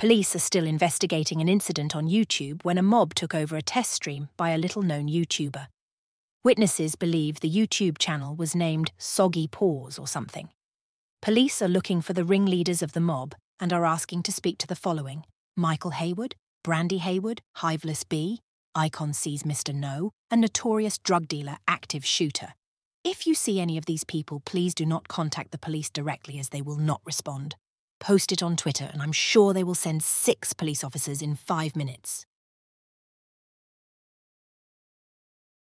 Police are still investigating an incident on YouTube when a mob took over a test stream by a little known YouTuber. Witnesses believe the YouTube channel was named Soggy Paws or something. Police are looking for the ringleaders of the mob and are asking to speak to the following Michael Hayward, Brandy Hayward, Hiveless B, Icon sees Mr. No, a notorious drug dealer, active shooter. If you see any of these people, please do not contact the police directly as they will not respond. Post it on Twitter and I'm sure they will send six police officers in five minutes.